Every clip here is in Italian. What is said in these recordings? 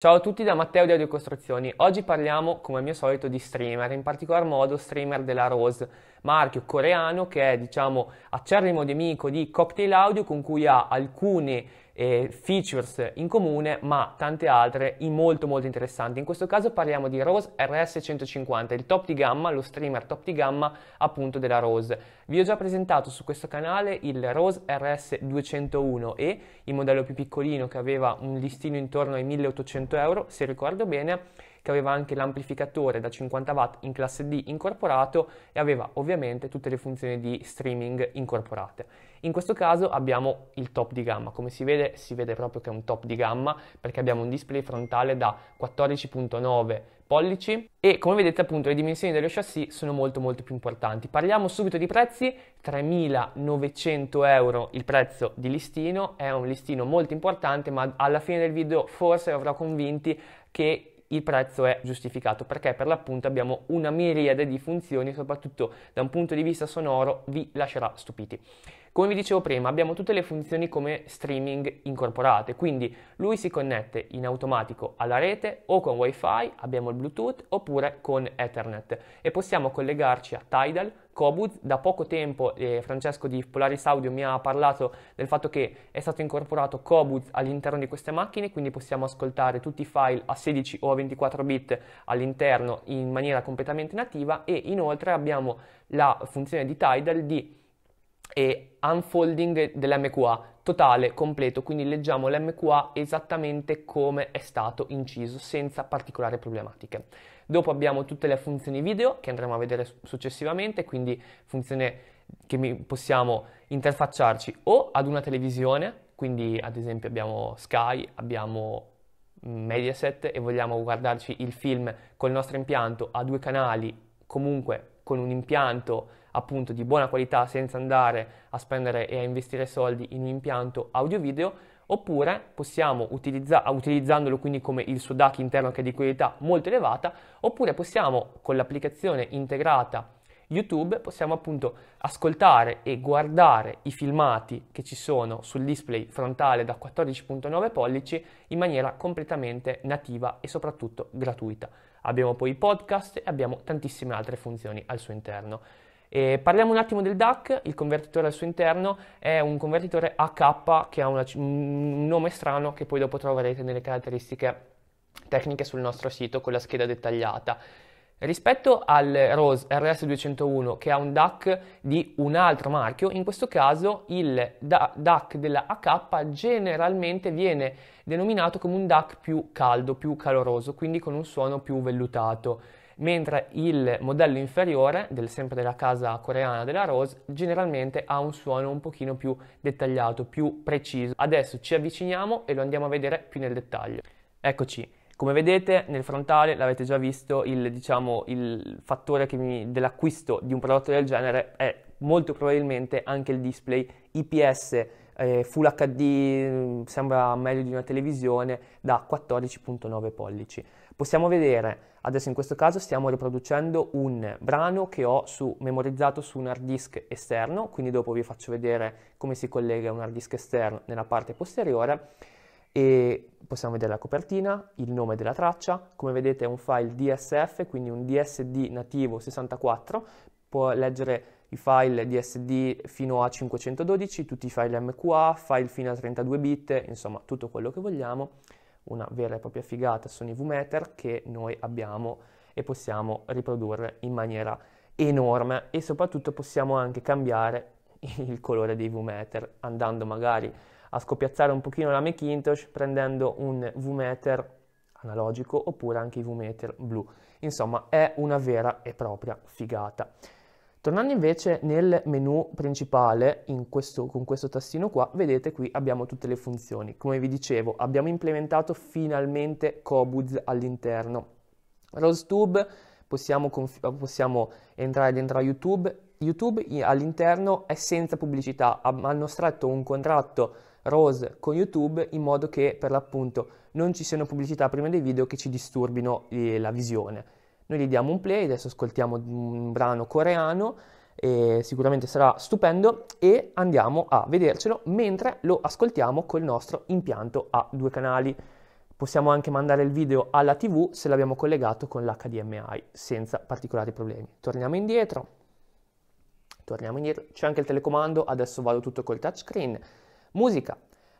Ciao a tutti da Matteo di Audio Costruzioni. Oggi parliamo, come al mio solito, di streamer, in particolar modo streamer della Rose, marchio coreano che è, diciamo, acerrimo nemico di Cocktail Audio con cui ha alcune eh, features in comune, ma tante altre molto molto interessanti. In questo caso parliamo di Rose RS150, il top di gamma, lo streamer top di gamma appunto della Rose. Vi ho già presentato su questo canale il Rose RS201e, il modello più piccolino che aveva un listino intorno ai 1800 euro, se ricordo bene che aveva anche l'amplificatore da 50 watt in classe D incorporato e aveva ovviamente tutte le funzioni di streaming incorporate. In questo caso abbiamo il top di gamma, come si vede si vede proprio che è un top di gamma perché abbiamo un display frontale da 14.9 pollici e come vedete appunto le dimensioni dello chassis sono molto molto più importanti. Parliamo subito di prezzi, 3.900 euro il prezzo di listino, è un listino molto importante ma alla fine del video forse avrò convinti che il prezzo è giustificato perché per l'appunto abbiamo una miriade di funzioni, soprattutto da un punto di vista sonoro vi lascerà stupiti. Come vi dicevo prima, abbiamo tutte le funzioni come streaming incorporate, quindi lui si connette in automatico alla rete o con wifi, abbiamo il bluetooth oppure con ethernet e possiamo collegarci a Tidal, Cobuz. Da poco tempo eh, Francesco di Polaris Audio mi ha parlato del fatto che è stato incorporato Cobuz all'interno di queste macchine, quindi possiamo ascoltare tutti i file a 16 o a 24 bit all'interno in maniera completamente nativa e inoltre abbiamo la funzione di Tidal di e unfolding dell'MQA totale, completo, quindi leggiamo l'MQA esattamente come è stato inciso, senza particolari problematiche. Dopo abbiamo tutte le funzioni video che andremo a vedere successivamente, quindi funzione che possiamo interfacciarci o ad una televisione, quindi ad esempio abbiamo Sky, abbiamo Mediaset e vogliamo guardarci il film col nostro impianto a due canali, comunque con un impianto appunto di buona qualità senza andare a spendere e a investire soldi in un impianto audio-video, oppure possiamo utilizza- utilizzandolo quindi come il suo DAC interno che è di qualità molto elevata, oppure possiamo con l'applicazione integrata YouTube possiamo appunto ascoltare e guardare i filmati che ci sono sul display frontale da 14.9 pollici in maniera completamente nativa e soprattutto gratuita. Abbiamo poi i podcast e abbiamo tantissime altre funzioni al suo interno. E parliamo un attimo del DAC, il convertitore al suo interno è un convertitore AK che ha una, un nome strano che poi dopo troverete nelle caratteristiche tecniche sul nostro sito con la scheda dettagliata. Rispetto al Rose RS201 che ha un DAC di un altro marchio, in questo caso il DAC della AK generalmente viene denominato come un DAC più caldo, più caloroso, quindi con un suono più vellutato mentre il modello inferiore, del, sempre della casa coreana della Rose, generalmente ha un suono un pochino più dettagliato, più preciso. Adesso ci avviciniamo e lo andiamo a vedere più nel dettaglio. Eccoci, come vedete nel frontale l'avete già visto, il, diciamo, il fattore dell'acquisto di un prodotto del genere è molto probabilmente anche il display IPS eh, Full HD, mm, sembra meglio di una televisione, da 14.9 pollici. Possiamo vedere, adesso in questo caso stiamo riproducendo un brano che ho su, memorizzato su un hard disk esterno, quindi dopo vi faccio vedere come si collega un hard disk esterno nella parte posteriore e possiamo vedere la copertina, il nome della traccia, come vedete è un file DSF, quindi un DSD nativo 64, può leggere i file DSD fino a 512, tutti i file MQA, file fino a 32 bit, insomma tutto quello che vogliamo, una vera e propria figata sono i VMeter che noi abbiamo e possiamo riprodurre in maniera enorme e soprattutto possiamo anche cambiare il colore dei VMeter andando magari a scoppiazzare un pochino la Macintosh prendendo un VMeter analogico oppure anche i VMeter blu. Insomma, è una vera e propria figata. Tornando invece nel menu principale, questo, con questo tastino qua, vedete qui abbiamo tutte le funzioni. Come vi dicevo, abbiamo implementato finalmente Cobuz all'interno. RoseTube, possiamo, possiamo entrare dentro a YouTube. YouTube all'interno è senza pubblicità, hanno stretto un contratto Rose con YouTube in modo che per l'appunto non ci siano pubblicità prima dei video che ci disturbino eh, la visione. Noi gli diamo un play, adesso ascoltiamo un brano coreano, sicuramente sarà stupendo e andiamo a vedercelo mentre lo ascoltiamo col nostro impianto a due canali. Possiamo anche mandare il video alla TV se l'abbiamo collegato con l'HDMI senza particolari problemi. Torniamo indietro. Torniamo indietro. C'è anche il telecomando, adesso vado tutto col touchscreen. Musica.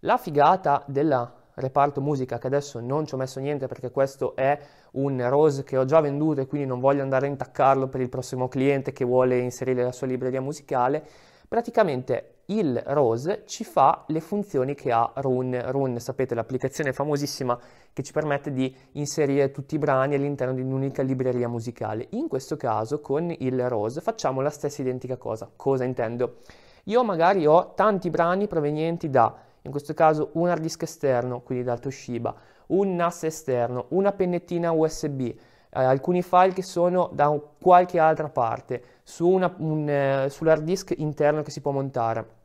La figata del reparto musica che adesso non ci ho messo niente perché questo è un Rose che ho già venduto e quindi non voglio andare a intaccarlo per il prossimo cliente che vuole inserire la sua libreria musicale. Praticamente il Rose ci fa le funzioni che ha Run. Run, sapete, l'applicazione famosissima che ci permette di inserire tutti i brani all'interno di un'unica libreria musicale. In questo caso, con il Rose, facciamo la stessa identica cosa. Cosa intendo? Io magari ho tanti brani provenienti da, in questo caso, un hard disk esterno, quindi dal Toshiba, un NAS esterno, una pennettina USB, eh, alcuni file che sono da qualche altra parte, su eh, sull'hard disk interno che si può montare.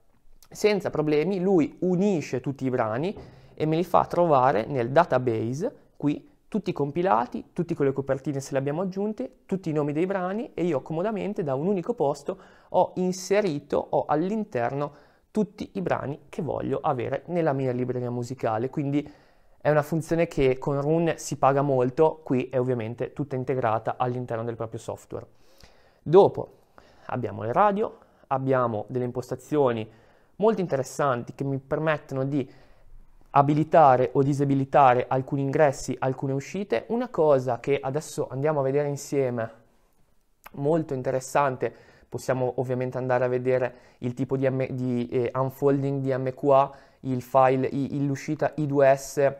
Senza problemi lui unisce tutti i brani e me li fa trovare nel database, qui tutti compilati, tutti con le copertine se le abbiamo aggiunte, tutti i nomi dei brani e io comodamente da un unico posto ho inserito, ho all'interno tutti i brani che voglio avere nella mia libreria musicale. Quindi è una funzione che con Run si paga molto, qui è ovviamente tutta integrata all'interno del proprio software. Dopo abbiamo le radio, abbiamo delle impostazioni molto interessanti che mi permettono di abilitare o disabilitare alcuni ingressi, alcune uscite. Una cosa che adesso andiamo a vedere insieme, molto interessante, possiamo ovviamente andare a vedere il tipo di, M- di eh, unfolding di MQA, il file, i, l'uscita I2S,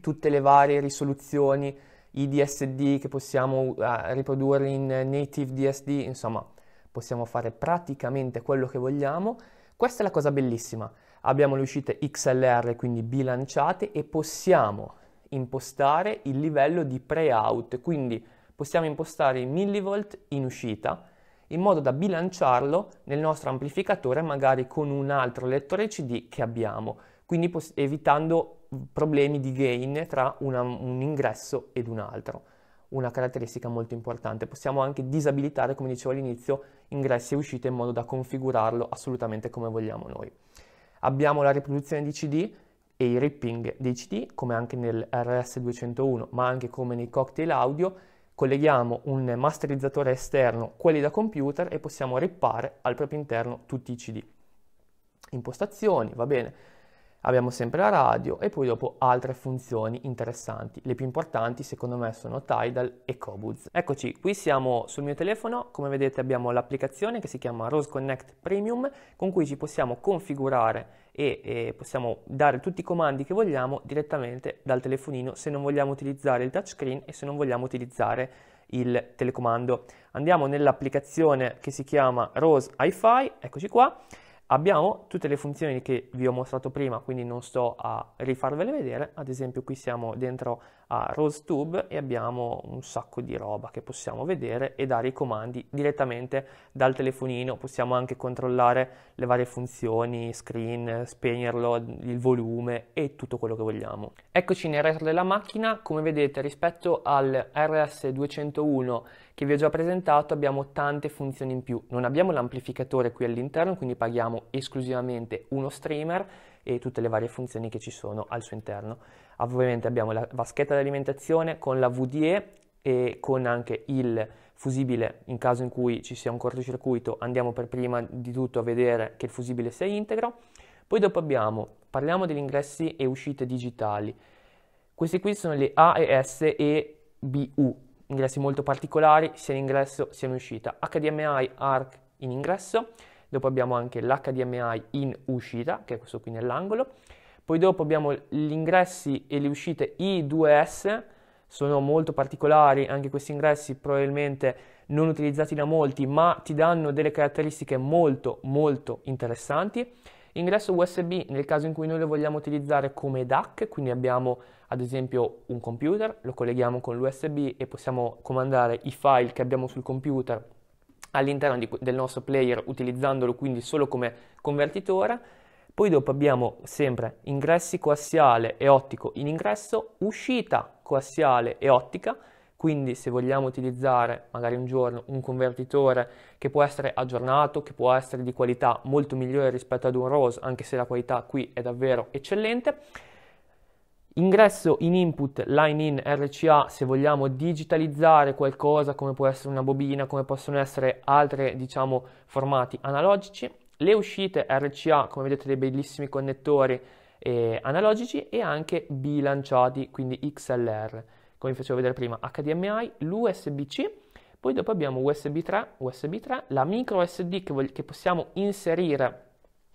tutte le varie risoluzioni, i DSD che possiamo uh, riprodurre in native DSD, insomma possiamo fare praticamente quello che vogliamo. Questa è la cosa bellissima. Abbiamo le uscite XLR, quindi bilanciate, e possiamo impostare il livello di pre-out, quindi possiamo impostare i millivolt in uscita in modo da bilanciarlo nel nostro amplificatore magari con un altro lettore CD che abbiamo, quindi pos- evitando problemi di gain tra una, un ingresso ed un altro. Una caratteristica molto importante. Possiamo anche disabilitare, come dicevo all'inizio, ingressi e uscite in modo da configurarlo assolutamente come vogliamo noi. Abbiamo la riproduzione di CD e i ripping dei CD, come anche nel RS201, ma anche come nei cocktail audio, colleghiamo un masterizzatore esterno, quelli da computer, e possiamo rippare al proprio interno tutti i CD. Impostazioni, va bene abbiamo sempre la radio e poi dopo altre funzioni interessanti. Le più importanti secondo me sono Tidal e Cobuz. Eccoci, qui siamo sul mio telefono, come vedete abbiamo l'applicazione che si chiama Rose Connect Premium con cui ci possiamo configurare e, e possiamo dare tutti i comandi che vogliamo direttamente dal telefonino se non vogliamo utilizzare il touchscreen e se non vogliamo utilizzare il telecomando. Andiamo nell'applicazione che si chiama Rose Hi-Fi, eccoci qua Abbiamo tutte le funzioni che vi ho mostrato prima, quindi non sto a rifarvele vedere. Ad esempio qui siamo dentro a RoseTube e abbiamo un sacco di roba che possiamo vedere e dare i comandi direttamente dal telefonino. Possiamo anche controllare le varie funzioni, screen, spegnerlo, il volume e tutto quello che vogliamo. Eccoci nel retro della macchina, come vedete rispetto al RS201 che vi ho già presentato abbiamo tante funzioni in più. Non abbiamo l'amplificatore qui all'interno, quindi paghiamo esclusivamente uno streamer e tutte le varie funzioni che ci sono al suo interno. Ovviamente abbiamo la vaschetta di alimentazione con la VDE e con anche il fusibile in caso in cui ci sia un cortocircuito andiamo per prima di tutto a vedere che il fusibile sia integro. Poi dopo abbiamo, parliamo degli ingressi e uscite digitali. Questi qui sono le AES e BU, ingressi molto particolari sia in ingresso sia in uscita. HDMI ARC in ingresso, dopo abbiamo anche l'HDMI in uscita, che è questo qui nell'angolo. Poi dopo abbiamo gli ingressi e le uscite I2S, sono molto particolari, anche questi ingressi probabilmente non utilizzati da molti, ma ti danno delle caratteristiche molto molto interessanti. Ingresso USB nel caso in cui noi lo vogliamo utilizzare come DAC, quindi abbiamo ad esempio un computer, lo colleghiamo con l'USB e possiamo comandare i file che abbiamo sul computer all'interno di, del nostro player utilizzandolo quindi solo come convertitore. Poi dopo abbiamo sempre ingressi coassiale e ottico in ingresso, uscita coassiale e ottica, quindi se vogliamo utilizzare magari un giorno un convertitore che può essere aggiornato, che può essere di qualità molto migliore rispetto ad un ROS, anche se la qualità qui è davvero eccellente, Ingresso in input line in RCA se vogliamo digitalizzare qualcosa come può essere una bobina, come possono essere altri diciamo formati analogici. Le uscite RCA come vedete dei bellissimi connettori eh, analogici e anche bilanciati quindi XLR come vi facevo vedere prima HDMI, l'USB-C poi dopo abbiamo USB 3, USB 3, la micro SD che, che possiamo inserire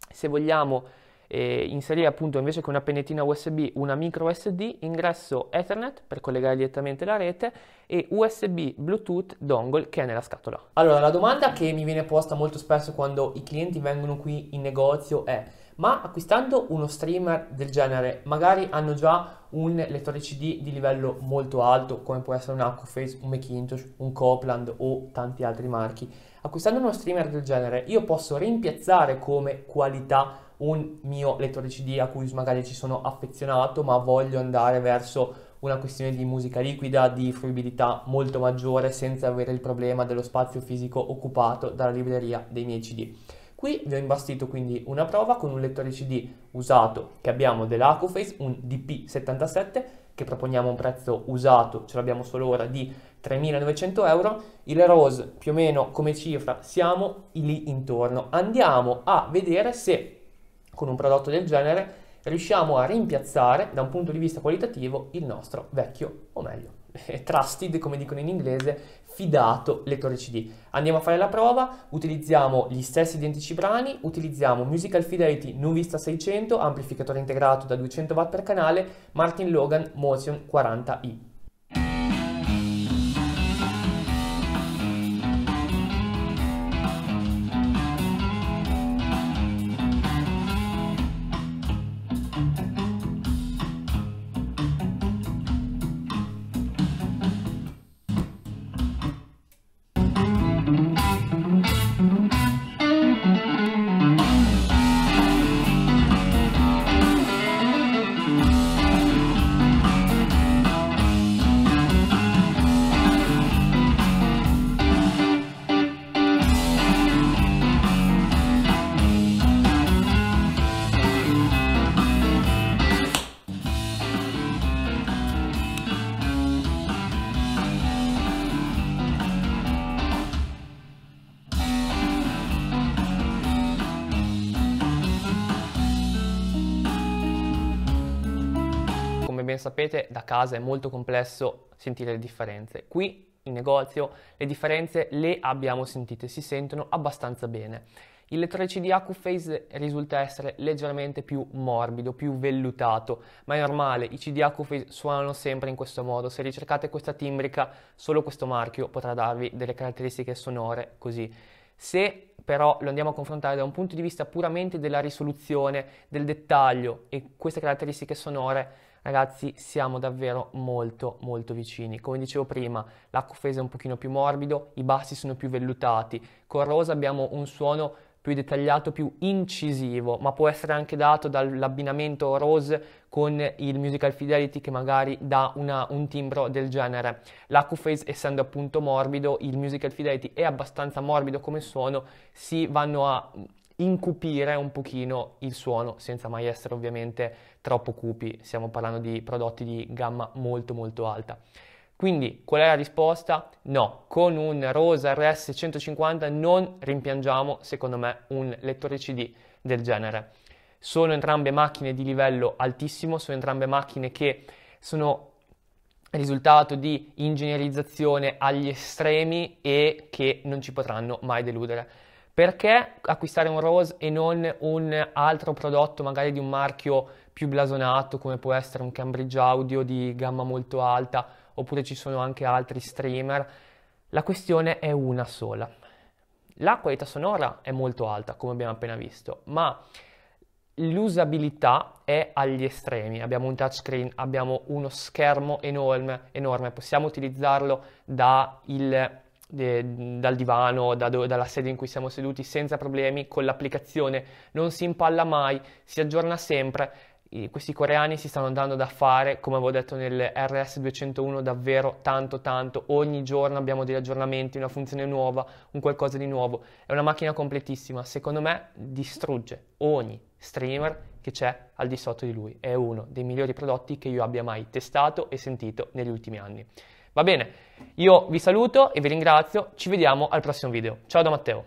se vogliamo eh, inserire appunto invece che una pennetina USB una micro SD, ingresso Ethernet per collegare direttamente la rete e USB Bluetooth dongle che è nella scatola. Allora, la domanda che mi viene posta molto spesso quando i clienti vengono qui in negozio è ma acquistando uno streamer del genere magari hanno già un lettore CD di livello molto alto come può essere un Accuphase, un Macintosh, un Copland o tanti altri marchi acquistando uno streamer del genere io posso rimpiazzare come qualità un mio lettore CD a cui magari ci sono affezionato ma voglio andare verso una questione di musica liquida, di fruibilità molto maggiore senza avere il problema dello spazio fisico occupato dalla libreria dei miei CD. Qui vi ho imbastito quindi una prova con un lettore CD usato che abbiamo dell'Acuface, un DP77 che proponiamo a un prezzo usato, ce l'abbiamo solo ora, di 3.900 euro. Il Rose più o meno come cifra siamo lì intorno. Andiamo a vedere se con un prodotto del genere riusciamo a rimpiazzare da un punto di vista qualitativo il nostro vecchio, o meglio, trusted, come dicono in inglese, fidato lettore CD. Andiamo a fare la prova, utilizziamo gli stessi identici brani, utilizziamo Musical Fidelity Nuvista 600, amplificatore integrato da 200 watt per canale, Martin Logan Motion 40i. Ben sapete da casa è molto complesso sentire le differenze. Qui in negozio le differenze le abbiamo sentite, si sentono abbastanza bene. Il lettore CD Accuphase risulta essere leggermente più morbido, più vellutato, ma è normale, i CD Accuphase suonano sempre in questo modo. Se ricercate questa timbrica, solo questo marchio potrà darvi delle caratteristiche sonore così. Se però lo andiamo a confrontare da un punto di vista puramente della risoluzione, del dettaglio e queste caratteristiche sonore, ragazzi siamo davvero molto molto vicini. Come dicevo prima, l'acufese è un pochino più morbido, i bassi sono più vellutati, con Rosa abbiamo un suono più dettagliato, più incisivo, ma può essere anche dato dall'abbinamento Rose con il Musical Fidelity che magari dà una, un timbro del genere. L'Acuphase essendo appunto morbido, il Musical Fidelity è abbastanza morbido come suono, si vanno a incupire un pochino il suono senza mai essere ovviamente troppo cupi, stiamo parlando di prodotti di gamma molto molto alta. Quindi qual è la risposta? No, con un Rosa RS 150 non rimpiangiamo secondo me un lettore CD del genere. Sono entrambe macchine di livello altissimo, sono entrambe macchine che sono risultato di ingegnerizzazione agli estremi e che non ci potranno mai deludere. Perché acquistare un Rose e non un altro prodotto, magari di un marchio più blasonato, come può essere un Cambridge Audio di gamma molto alta, oppure ci sono anche altri streamer? La questione è una sola. La qualità sonora è molto alta, come abbiamo appena visto, ma l'usabilità è agli estremi. Abbiamo un touchscreen, abbiamo uno schermo enorme, enorme. possiamo utilizzarlo da il dal divano, da do, dalla sedia in cui siamo seduti senza problemi, con l'applicazione non si impalla mai, si aggiorna sempre questi coreani si stanno andando da fare, come avevo detto nel RS201, davvero tanto tanto. Ogni giorno abbiamo degli aggiornamenti, una funzione nuova, un qualcosa di nuovo. È una macchina completissima. Secondo me distrugge ogni streamer che c'è al di sotto di lui. È uno dei migliori prodotti che io abbia mai testato e sentito negli ultimi anni. Va bene, io vi saluto e vi ringrazio. Ci vediamo al prossimo video. Ciao da Matteo.